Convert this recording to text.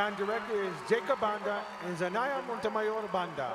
And director is Jacob Banda and Zanaya Montemayor Banda.